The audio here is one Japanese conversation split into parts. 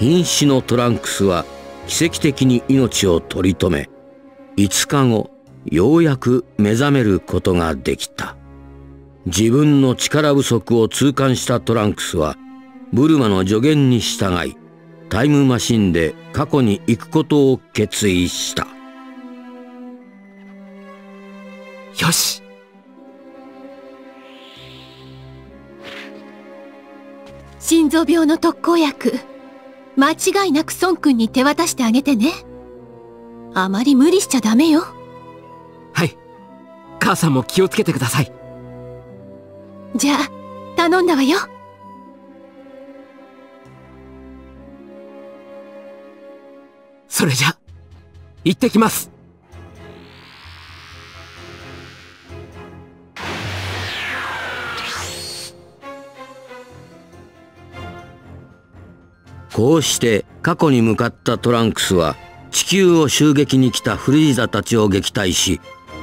瀕死のトランクスは奇跡的に命を取り留め5日後ようやく目覚めることができた。自分の力不足を痛感したトランクスはブルマの助言に従いタイムマシンで過去に行くことを決意した。よし。心臓病の特効薬。間違いなく孫君に手渡してあげてね。あまり無理しちゃダメよ。はい。母さんも気をつけてください。じゃあ頼んだわよ。それじゃ行ってきますこうして過去に向かったトランクスは地球を襲撃に来たフリーザたちを撃退し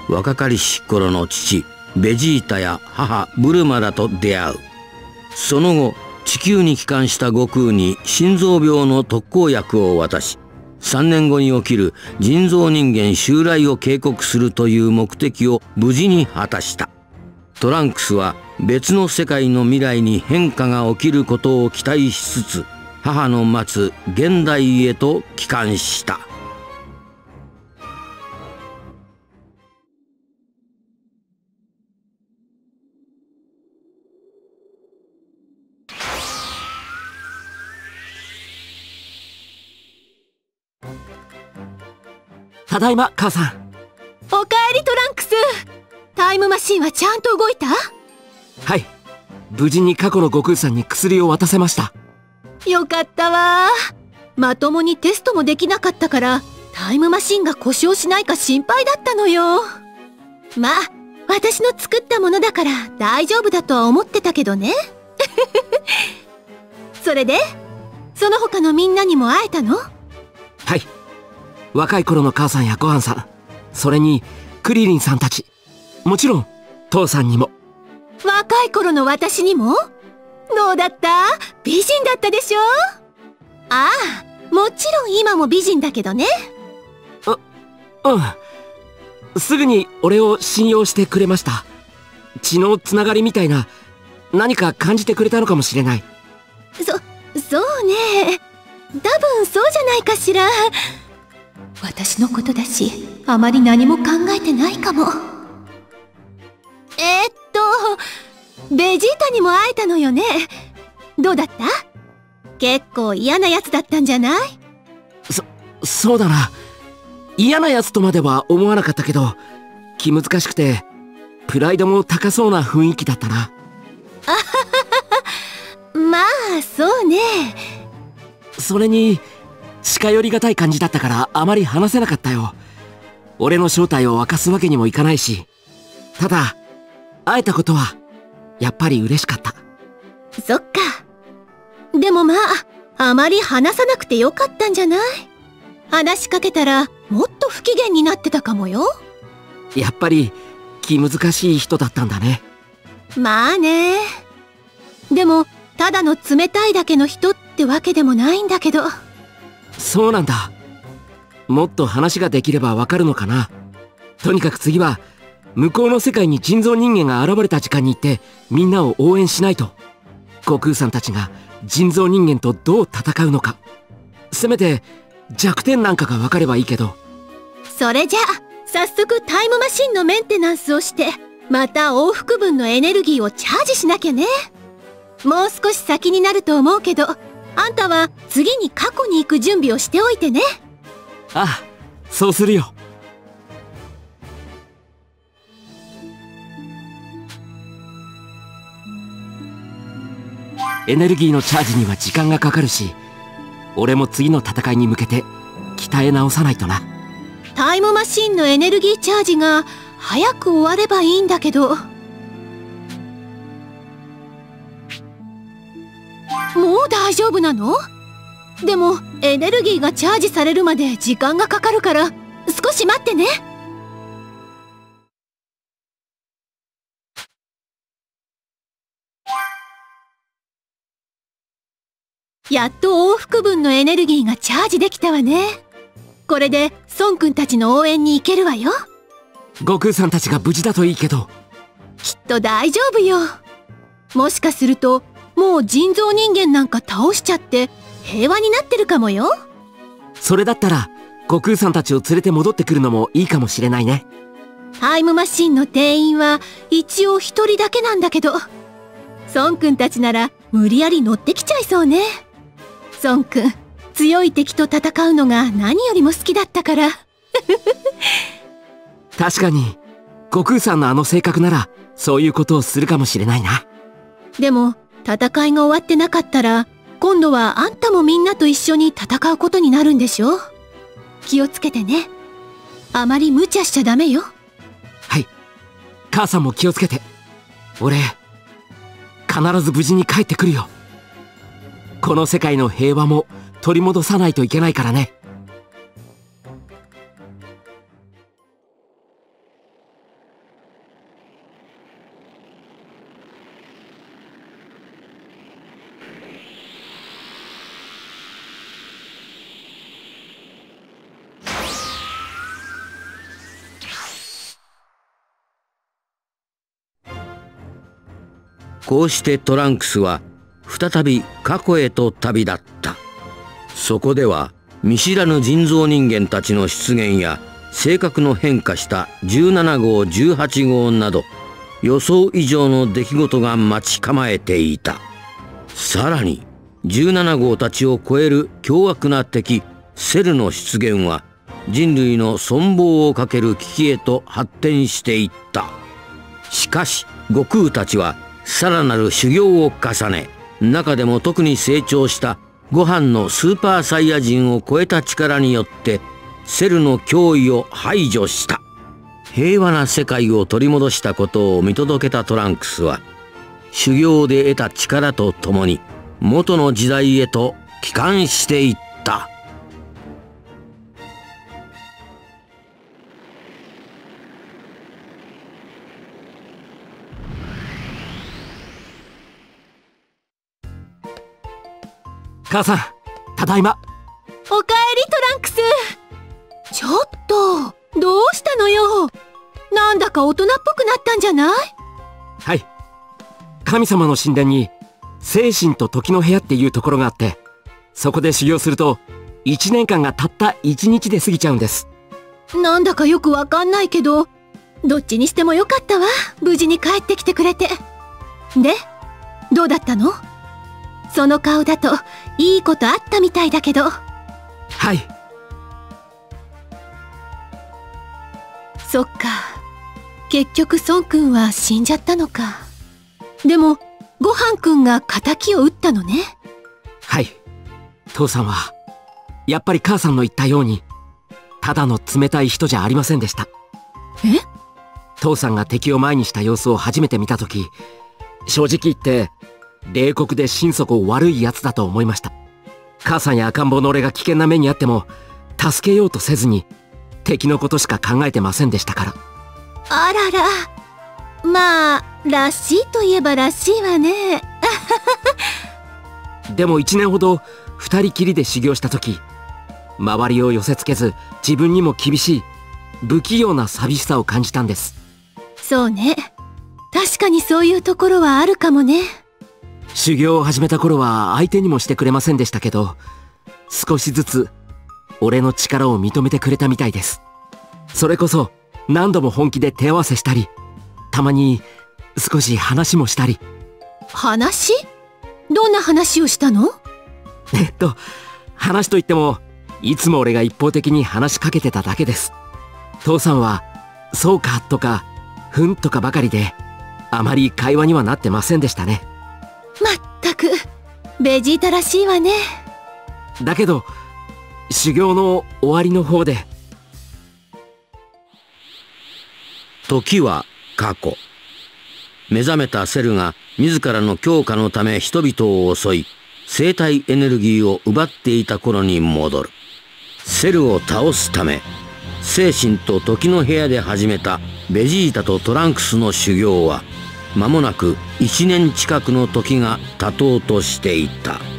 若かりし頃の父ベジータや母ブルマらと出会うその後地球に帰還した悟空に心臓病の特効薬を渡し3年後に起きる人造人間襲来を警告するという目的を無事に果たした。トランクスは別の世界の未来に変化が起きることを期待しつつ母の待つ現代へと帰還した。ただいま母さん。おかえりトランクス。タイムマシンはちゃんと動いた？はい。無事に過去の悟空さんに薬を渡せましたよかったわ。まともにテストもできなかったからタイムマシンが故障しないか心配だったのよ。まあ私の作ったものだから大丈夫だとは思ってたけどね。それでその他のみんなにも会えたの？はい。若い頃の母さんやごはんさんそれにクリリンさんたちもちろん父さんにも。若い頃の私にも？どうだった？美人だったでしょ？ああもちろん今も美人だけどね。うんすぐに俺を信用してくれました。血のつながりみたいな何か感じてくれたのかもしれない。そそうね。多分そうじゃないかしら。私のことだしあまり何も考えてないかも。えー、っとベジータにも会えたのよね。どうだった？結構嫌なやつだったんじゃない？そそうだな。嫌なやつとまでは思わなかったけど気難しくてプライドも高そうな雰囲気だったな。あはははまあそうね。それに近寄りがたい感じだったからあまり話せなかったよ。俺の正体を明かすわけにもいかないし。ただ会えたことはやっぱり嬉しかった。そっか。でもまああまり話さなくてよかったんじゃない？話しかけたらもっと不機嫌になってたかもよ。やっぱり気難しい人だったんだね。まあね。でもただの冷たいだけの人ってわけでもないんだけど。そうなんだ。もっと話ができればわかるのかな。とにかく次は向こうの世界に人造人間が現れた時間に行ってみんなを応援しないと。悟空さんたちが人造人間とどう戦うのか。せめて弱点なんかがわかればいいけど。それじゃあ早速タイムマシンのメンテナンスをしてまた往復分のエネルギーをチャージしなきゃね。もう少し先になると思うけどあんたは次に過去に行く準備をしておいてね。ああそうするよエネルギーのチャージには時間がかかるし俺も次の戦いに向けて鍛え直さないとな。タイムマシンのエネルギーチャージが早く終わればいいんだけど。もう大丈夫なの？でもエネルギーがチャージされるまで時間がかかるから少し待ってね。やっと往復分のエネルギーがチャージできたわね。これで孫くんたちの応援に行けるわよ。悟空さんたちが無事だといいけど。きっと大丈夫よ。もしかすると、もう人造人間なんか倒しちゃって平和になってるかもよ。それだったら、悟空さんたちを連れて戻ってくるのもいいかもしれないね。タイムマシンの店員は一応一人だけなんだけど、孫くんたちなら無理やり乗ってきちゃいそうね。孫くん、強い敵と戦うのが何よりも好きだったから。確かに、悟空さんのあの性格なら、そういうことをするかもしれないな。でも、戦いが終わってなかったら、今度はあんたもみんなと一緒に戦うことになるんでしょ気をつけてね。あまり無茶しちゃダメよ。はい。母さんも気をつけて。俺、必ず無事に帰ってくるよ。この世界の平和も取り戻さないといけないからね。こうしてトランクスは再び過去へと旅立った。そこでは見知らぬ人造人間たちの出現や性格の変化した17号18号など予想以上の出来事が待ち構えていた。さらに17号たちを超える凶悪な敵セルの出現は人類の存亡をかける危機へと発展していった。しかし悟空たちはさらなる修行を重ね中でも特に成長したご飯のスーパーサイヤ人を超えた力によってセルの脅威を排除した。平和な世界を取り戻したことを見届けたトランクスは修行で得た力とともに元の時代へと帰還していった。母さん、ただいま。おかえりトランクス。ちょっと、どうしたのよ。なんだか大人っぽくなったんじゃない？はい。神様の神殿に、精神と時の部屋っていうところがあって、そこで修行すると、1年間がたった1日で過ぎちゃうんです。なんだかよくわかんないけど、どっちにしてもよかったわ。無事に帰ってきてくれて。で、どうだったの？その顔だといいことあったみたいだけど。はい。そっか。結局孫くんは死んじゃったのか。でもごはんくんが敵を撃ったのね。はい。父さんはやっぱり母さんの言ったようにただの冷たい人じゃありませんでした。え？父さんが敵を前にした様子を初めて見た時正直言って冷酷で心底悪い奴だと思いました。母さんや赤ん坊の俺が危険な目にあっても助けようとせずに敵のことしか考えてませんでしたから。あらら。まあらしいといえばらしいわね。でも1年ほど2人きりで修行した時周りを寄せつけず自分にも厳しい不器用な寂しさを感じたんです。そうね。確かにそういうところはあるかもね修行を始めた頃は相手にもしてくれませんでしたけど、少しずつ俺の力を認めてくれたみたいです。それこそ何度も本気で手合わせしたり、たまに少し話もしたり。話？どんな話をしたの？えっと、話といっても、いつも俺が一方的に話しかけてただけです。父さんは、そうかとか、ふんとかばかりで、あまり会話にはなってませんでしたね。まったく。ベジータらしいわね。だけど修行の終わりの方で。時は過去。目覚めたセルが自らの強化のため人々を襲い生体エネルギーを奪っていた頃に戻る。セルを倒すため精神と時の部屋で始めたベジータとトランクスの修行は間もなく1年近くの時が経とうとしていた。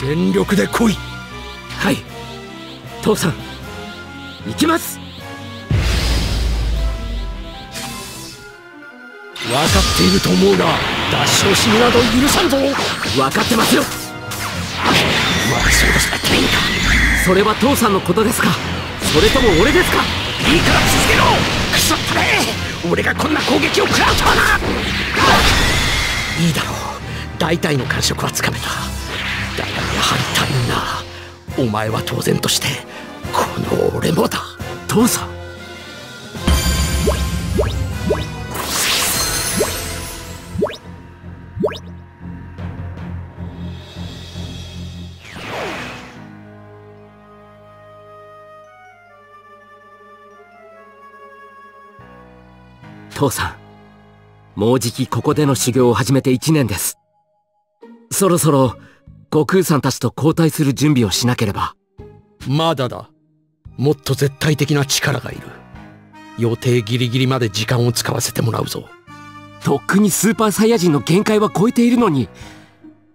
全力で来い。はい。父さん行きます。分かっていると思うが脱走しなど許さんぞ。分かってますよ。私を出しないいかそれは父さんのことですか？それとも俺ですか？いいから続けろくそったれ俺がこんな攻撃を食らうとはな。いいだろう。大体の感触はつかめた。だがやはり足りんな。お前は当然としてこの俺もだ。父さん。父さん。もうじきここでの修行を始めて1年です。そろそろ悟空さんたちと交代する準備をしなければ。まだだ。もっと絶対的な力がいる。予定ギリギリまで時間を使わせてもらうぞ。とっくにスーパーサイヤ人の限界は超えているのに。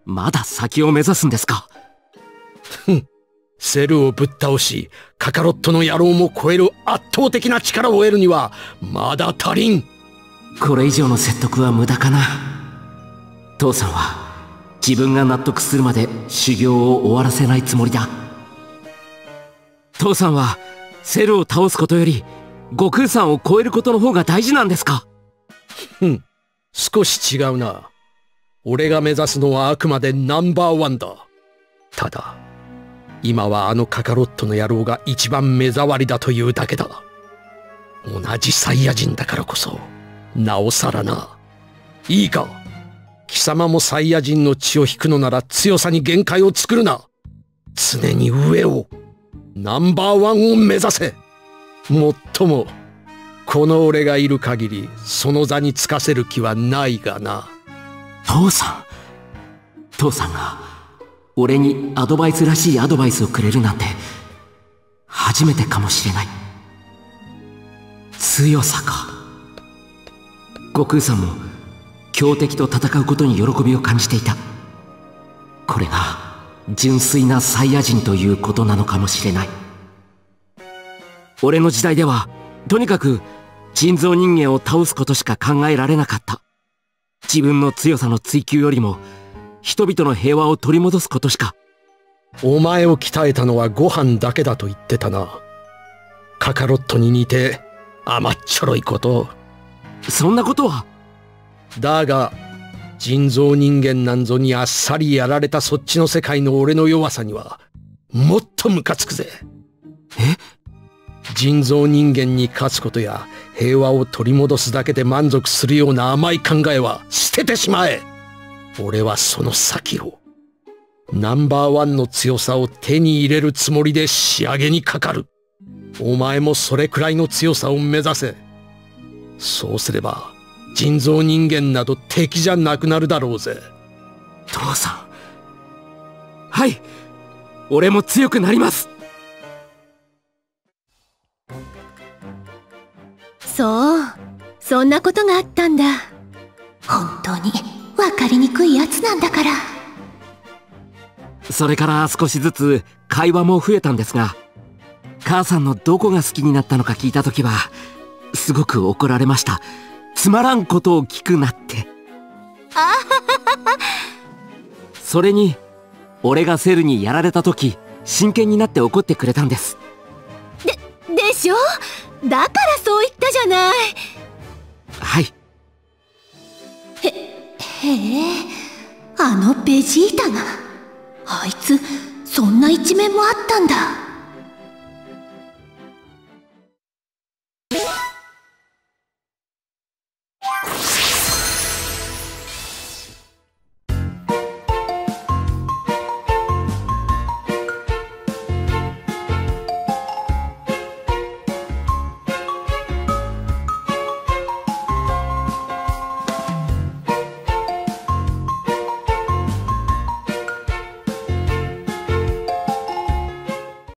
まだ先を目指すんですか？ふん。セルをぶっ倒しカカロットの野郎も超える圧倒的な力を得るにはまだ足りんこれ以上の説得は無駄かな。父さんは自分が納得するまで修行を終わらせないつもりだ。父さんはセルを倒すことより悟空さんを超えることの方が大事なんですか？ふん少し違うな。俺が目指すのはあくまでナンバーワンだ。ただ今はあのカカロットの野郎が一番目障りだというだけだ。同じサイヤ人だからこそなおさらな。いいか。貴様もサイヤ人の血を引くのなら強さに限界を作るな。常に上を。ナンバーワンを目指せ。もっとも。この俺がいる限りその座につかせる気はないがな。父さん。父さんが俺にアドバイスらしいアドバイスをくれるなんて初めてかもしれない。強さか。悟空さんも強敵と戦うことに喜びを感じていた。これが純粋なサイヤ人ということなのかもしれない。俺の時代ではとにかく人造人間を倒すことしか考えられなかった。自分の強さの追求よりも人々の平和を取り戻すことしか。お前を鍛えたのはご飯だけだと言ってたな。カカロットに似て甘っちょろいこと。をそんなことは。だが人造人間なんぞにあっさりやられたそっちの世界の俺の弱さにはもっとムカつくぜ。え？人造人間に勝つことや平和を取り戻すだけで満足するような甘い考えは捨ててしまえ。俺はその先を。ナンバーワンの強さを手に入れるつもりで仕上げにかかる。お前もそれくらいの強さを目指せそうすれば人造人間など敵じゃなくなるだろうぜ。父さん。はい。俺も強くなります。そう。そんなことがあったんだ。本当に？分かりにくいやつなんだから。それから少しずつ会話も増えたんですが母さんのどこが好きになったのか聞いた時はすごく怒られました。つまらんことを聞くなって。それに俺がセルにやられた時真剣になって怒ってくれたんです。ででしょ？だからそう言ったじゃない。はい。へへえあのベジータがあいつそんな一面もあったんだ